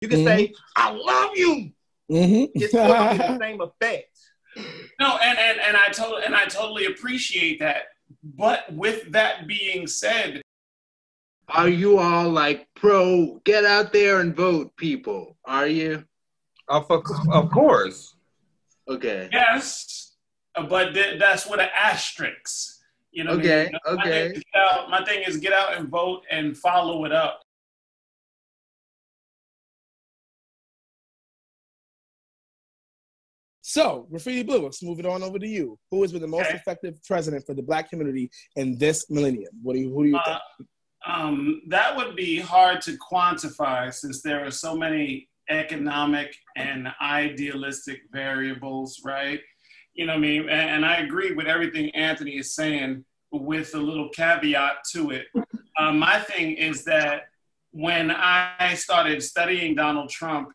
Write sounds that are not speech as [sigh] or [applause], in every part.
You can mm-hmm. say, I love you. Mm-hmm. It's the [laughs] same effect. No, and, and and I totally and I totally appreciate that. But with that being said, are you all like pro get out there and vote people? Are you? Of, of course. Okay. Yes, but th- that's with an asterisk. You know. Okay. I mean? okay. My thing, out, my thing is get out and vote and follow it up. So, Graffiti Bleu, let's move it on over to you. Who has been the most okay. effective president for the black community in this millennium? What do you, who do you uh, think? Um, that would be hard to quantify since there are so many economic and idealistic variables, right? You know what I mean? And, and I agree with everything Anthony is saying with a little caveat to it. Um, [laughs] my thing is that when I started studying Donald Trump,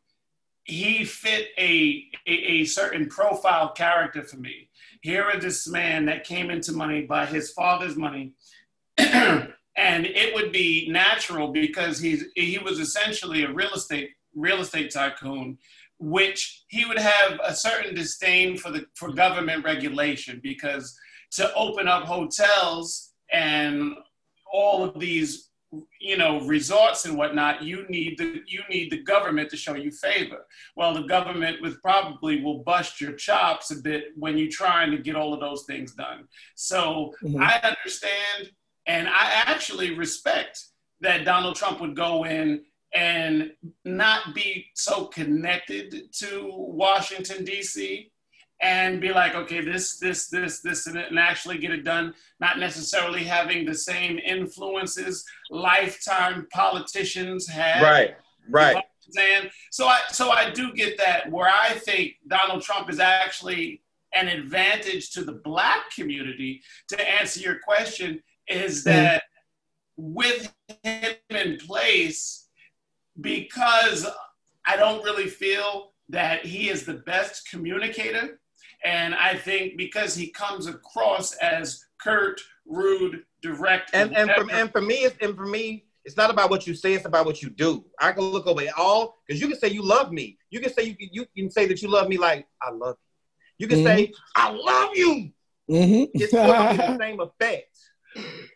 he fit a, a, a, certain profile character for me. Here is this man that came into money by his father's money. [clears throat] and it would be natural because he's, he was essentially a real estate, real estate tycoon, which he would have a certain disdain for, the, for government regulation because to open up hotels and all of these you know resorts and whatnot you need the you need the government to show you favor. Well the government with probably will bust your chops a bit when you're trying to get all of those things done. So mm-hmm. i understand and i actually respect that donald trump would go in and not be so connected to washington d.c and be like, okay, this, this, this, this, and, and actually get it done, not necessarily having the same influences lifetime politicians have. Right, right. And so I, so I do get that where I think Donald Trump is actually an advantage to the black community. To answer your question, is mm-hmm. that with him in place, because I don't really feel that he is the best communicator and I think because he comes across as curt, rude, direct, and and for, and for me, it's, and for me, it's not about what you say; it's about what you do. I can look over it all because you can say you love me. You can say you can, you can say that you love me like I love you. You can mm-hmm. say I love you. Mm-hmm. It's the [laughs] same effect.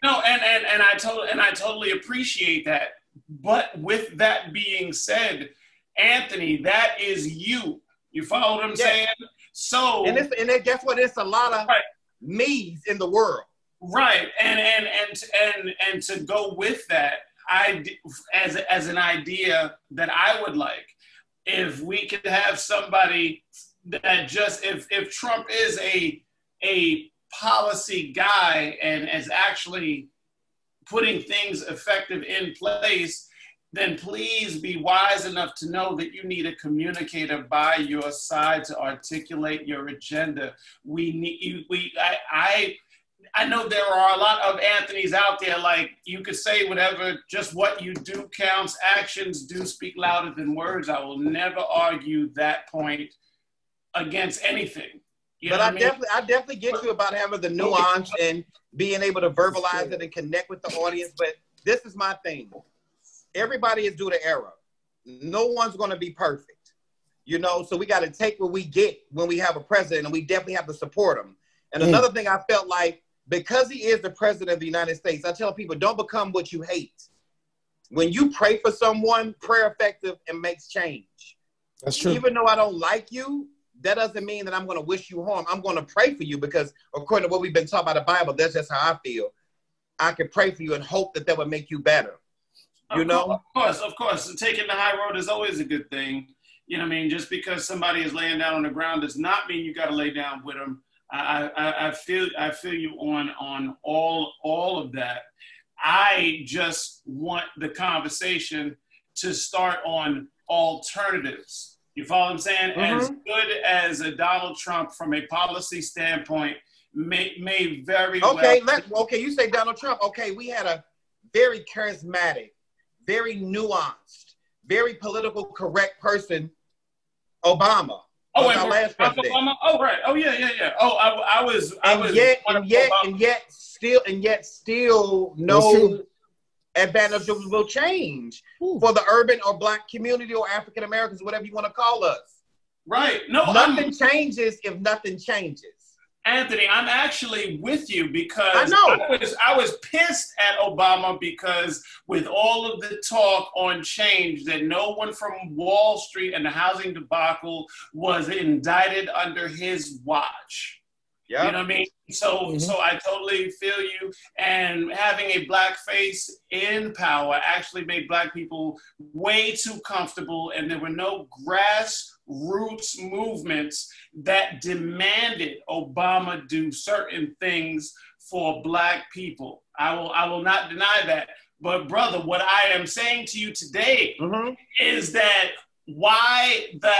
No, and and and I totally and I totally appreciate that. But with that being said, Anthony, that is you. You follow what I'm yes. saying? So and it's and it, guess what? It's a lot of right. me's in the world. Right, and and and and and to go with that, I as as an idea that I would like, if we could have somebody that just if if Trump is a a policy guy and is actually putting things effective in place then please be wise enough to know that you need a communicator by your side to articulate your agenda. We need we I, I I know there are a lot of Anthony's out there. Like you could say whatever, just what you do counts. Actions do speak louder than words. I will never argue that point against anything. You but I, I mean? definitely, I definitely get you about having the nuance and being able to verbalize it and connect with the audience. But this is my thing everybody is due to error. No one's going to be perfect, you know. So we got to take what we get when we have a president, and we definitely have to support him. And mm. another thing I felt like because he is the president of the United States, I tell people don't become what you hate. When you pray for someone, prayer effective and makes change. That's true. Even though I don't like you, that doesn't mean that I'm going to wish you harm. I'm going to pray for you because, according to what we've been taught by the Bible, that's just how I feel. I can pray for you and hope that that would make you better. You of know, of course, of course, taking the high road is always a good thing. You know, what I mean, just because somebody is laying down on the ground does not mean you got to lay down with them. I, I, I feel, I feel you on on all all of that. I just want the conversation to start on alternatives. You follow what I'm saying? Mm-hmm. As good as a Donald Trump from a policy standpoint may, may very okay, well. Let, okay, you say Donald Trump. Okay, we had a very charismatic, very nuanced, very political correct person, Obama. Oh, wait, our last president. Obama? Oh, right. Oh, yeah, yeah, yeah. Oh, I, I was. I and was yet, and yet, Obama. and yet, still, and yet, still, no advantages will change Ooh. for the urban or black community or African Americans, whatever you want to call us. Right. No, nothing I'm, changes if nothing changes. Anthony, I'm actually with you because I know I was I was pissed at Obama because with all of the talk on change that no one from Wall Street and the housing debacle was indicted under his watch. Yeah. You know what I mean? So mm-hmm. so I totally feel you. And having a black face in power actually made black people way too comfortable and there were no grassroots movements that demanded Obama do certain things for black people. I will I will not deny that. But brother, what I am saying to you today mm-hmm. is that why the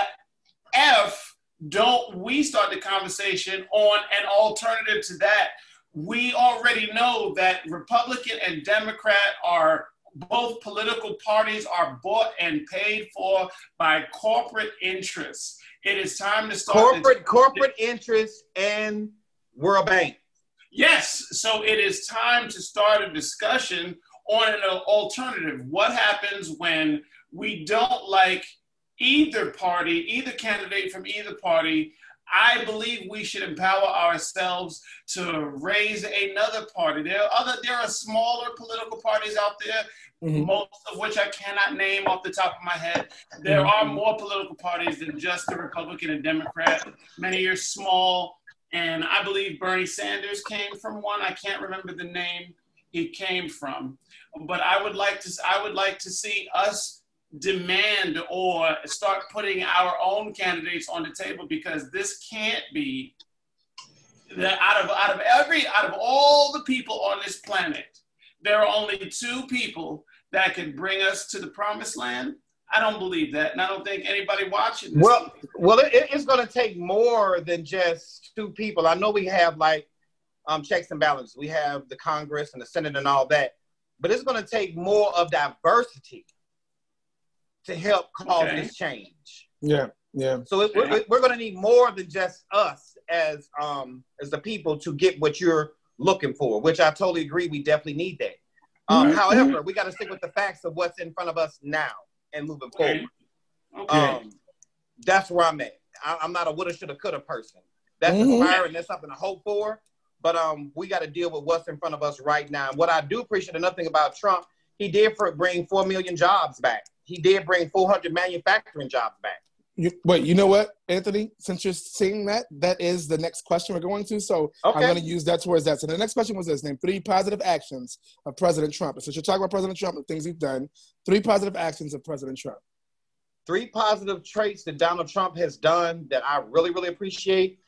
F don't we start the conversation on an alternative to that? We already know that Republican and Democrat are both political parties are bought and paid for by corporate interests. It is time to start corporate corporate interests and World Bank. Yes, so it is time to start a discussion on an alternative. What happens when we don't like either party, either candidate from either party, I believe we should empower ourselves to raise another party. There are other, there are smaller political parties out there, mm-hmm. most of which I cannot name off the top of my head. There mm-hmm. are more political parties than just the Republican and Democrat. Many are small, and I believe Bernie Sanders came from one. I can't remember the name he came from, but I would like to, I would like to see us demand or start putting our own candidates on the table because this can't be that out of out of every out of all the people on this planet there are only two people that can bring us to the promised land. I don't believe that and i don't think anybody watching well well it, it's going to take more than just two people. I know we have like um, checks and balances. We have the congress and the senate and all that but it's going to take more of diversity to help cause okay. this change. Yeah, yeah. So it, we're, we're going to need more than just us as um as the people to get what you're looking for, which I totally agree. We definitely need that. Um, mm-hmm. However, we got to stick with the facts of what's in front of us now and moving forward. Okay. Um, that's where I'm at. I, am not a woulda, shoulda, coulda person. That's mm-hmm. inspiring. That's something to hope for. But um, we got to deal with what's in front of us right now. And what I do appreciate another thing about Trump, he did for bring four million jobs back he did bring 400 manufacturing jobs back. You, wait, you know what, Anthony? Since you're seeing that, that is the next question we're going to. So okay. I'm going to use that towards that. So the next question was this: Name three positive actions of President Trump. And since you're talking about President Trump and things he's done, three positive actions of President Trump. Three positive traits that Donald Trump has done that I really, really appreciate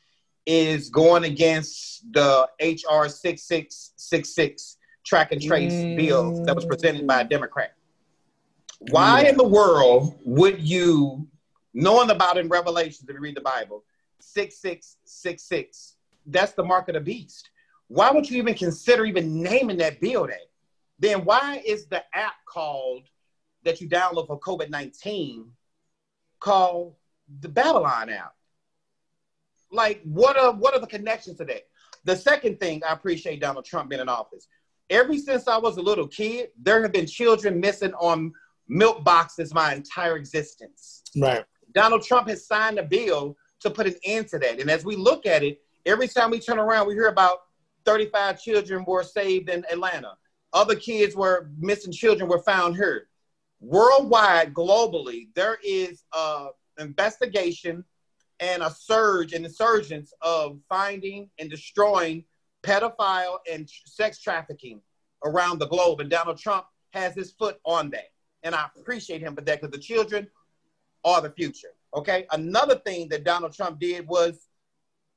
is going against the HR 6666 track and trace mm. bill that was presented by a Democrat. Why in the world would you, knowing about in Revelations, if you read the Bible, 6666, that's the mark of the beast. Why would you even consider even naming that building? Then why is the app called that you download for COVID 19 called the Babylon app? Like, what are what are the connections to that? The second thing I appreciate Donald Trump being in office. Ever since I was a little kid, there have been children missing on milk boxes my entire existence. Right. Donald Trump has signed a bill to put an end to that. And as we look at it, every time we turn around, we hear about 35 children were saved in Atlanta. Other kids were missing children were found here. Worldwide, globally, there is an investigation and a surge and insurgence of finding and destroying pedophile and sex trafficking around the globe. And Donald Trump has his foot on that and I appreciate him for that because the children are the future. Okay. Another thing that Donald Trump did was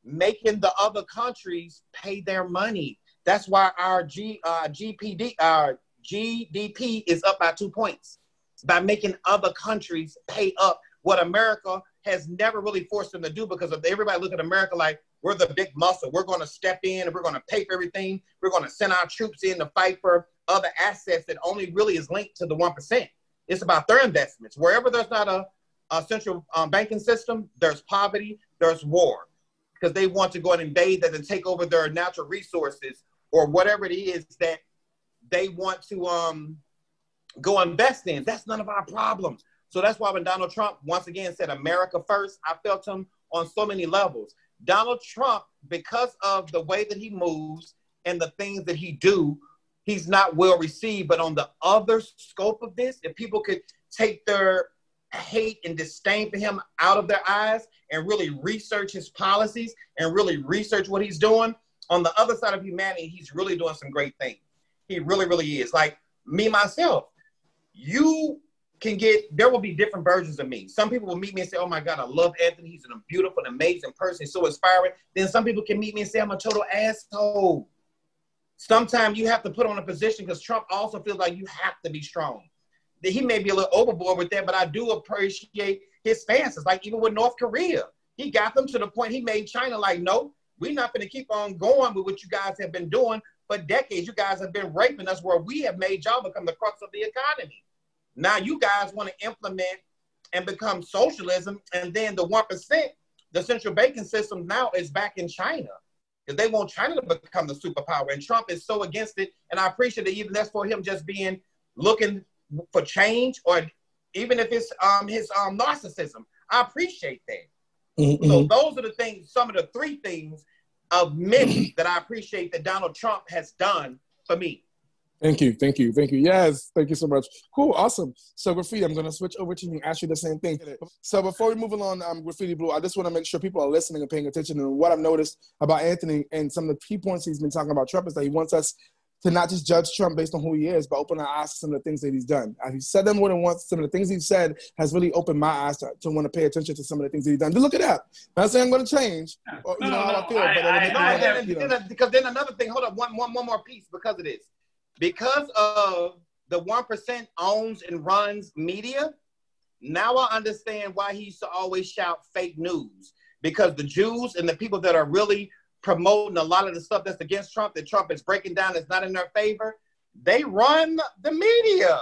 making the other countries pay their money. That's why our G, uh, GPD, our GDP is up by two points by making other countries pay up what America has never really forced them to do because of everybody look at America like we're the big muscle. We're going to step in and we're going to pay for everything. We're going to send our troops in to fight for other assets that only really is linked to the 1%. It's about their investments. Wherever there's not a, a central um, banking system, there's poverty, there's war, because they want to go and invade that and take over their natural resources or whatever it is that they want to um, go invest in. That's none of our problems. So that's why when Donald Trump once again said America first, I felt him on so many levels. Donald Trump, because of the way that he moves and the things that he do, he's not well received. But on the other scope of this, if people could take their hate and disdain for him out of their eyes and really research his policies and really research what he's doing, on the other side of humanity, he's really doing some great things. He really, really is. Like me, myself, you can get, there will be different versions of me. Some people will meet me and say, Oh my God, I love Anthony. He's a beautiful amazing person. He's so inspiring. Then some people can meet me and say, I'm a total asshole. Sometimes you have to put on a position because Trump also feels like you have to be strong. That He may be a little overboard with that, but I do appreciate his stances. Like even with North Korea, he got them to the point he made China like, no, we're not going to keep on going with what you guys have been doing for decades. You guys have been raping us where we have made y'all become the crux of the economy. Now you guys want to implement and become socialism, and then the one percent, the central banking system now is back in China because they want China to become the superpower, and Trump is so against it. And I appreciate it, even that's for him just being looking for change, or even if it's um his um narcissism. I appreciate that. Mm-hmm. So those are the things, some of the three things of many that I appreciate that Donald Trump has done for me. Thank you, thank you, thank you. Yes, thank you so much. Cool, awesome. So graffiti, I'm gonna switch over to you and ask you the same thing. So before we move along, um, graffiti Bleu, I just want to make sure people are listening and paying attention. And what I've noticed about Anthony and some of the key points he's been talking about Trump is that he wants us to not just judge Trump based on who he is, but open our eyes to some of the things that he's done. Uh, he said them more than once. Some of the things he's said has really opened my eyes to, to want to pay attention to some of the things that he's done. Just look at that. I'm not saying I'm going to change, or, you know, no, how I feel, I, but I, I, no, because then another thing. Hold up, one, one, one more piece because of this because of the 1% owns and runs media, now I understand why he used to always shout fake news. Because the Jews and the people that are really promoting a lot of the stuff that's against Trump, that Trump is breaking down, is not in their favor, they run the media.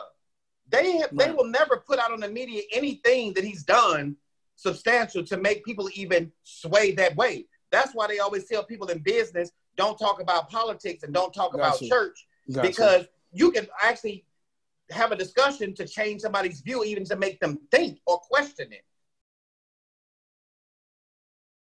They have, right. they will never put out on the media anything that he's done substantial to make people even sway that way. That's why they always tell people in business don't talk about politics and don't talk about church Gotcha. Because you can actually have a discussion to change somebody's view, even to make them think or question it.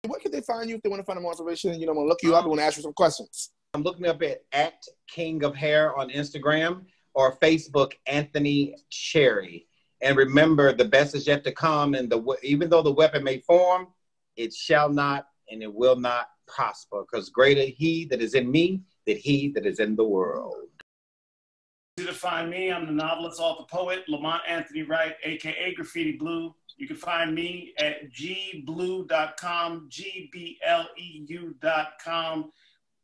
Where can they find you if they want to find more information? You know, I'm gonna look you up. I want to ask you some questions. I'm looking up at at King of Hair on Instagram or Facebook, Anthony Cherry. And remember, the best is yet to come. And the even though the weapon may form, it shall not and it will not prosper. Because greater He that is in me than He that is in the world to find me. I'm the novelist, author, poet, Lamont Anthony Wright, aka Graffiti Bleu. You can find me at gbleu.com, G B L E U.com.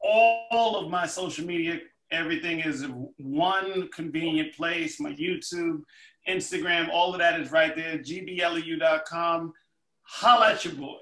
All of my social media, everything is one convenient place. My YouTube, Instagram, all of that is right there, gbleu.com. Holla at your boy.